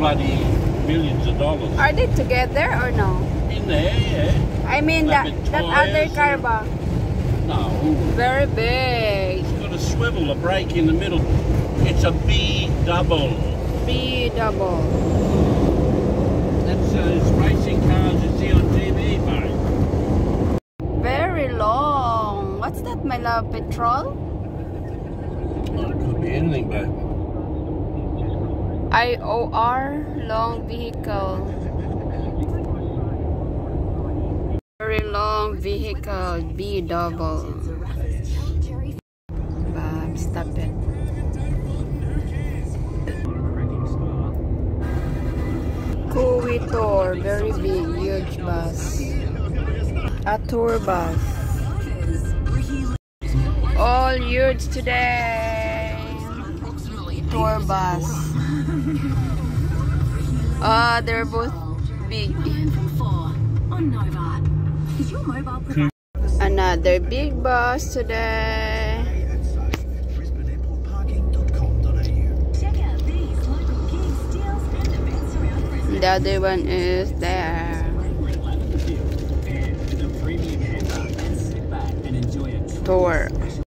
bloody millions of dollars. Are they together or no? In there, yeah. I mean that that other car ba? No. Very big. It's got a swivel, a brake in the middle. It's a B double. B double. That's uh, racing cars you see on TV, mate. Very long. What's that, my love? Petrol? Well, it could be anything, but IOR, long vehicle. Very long vehicle, B double. Bob, stop it. Cool tour, very big, huge bus. A tour bus. All huge today. Tour bus. Ah, they're both big. Another big bus today. The other one is there. Tour.